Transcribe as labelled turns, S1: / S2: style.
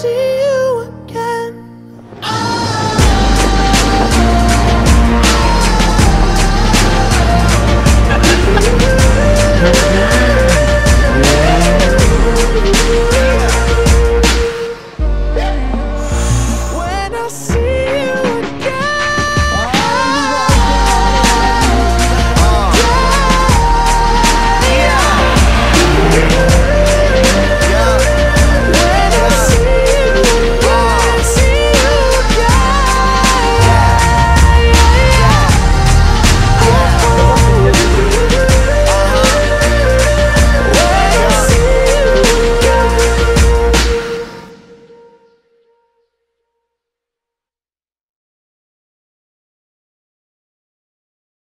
S1: see you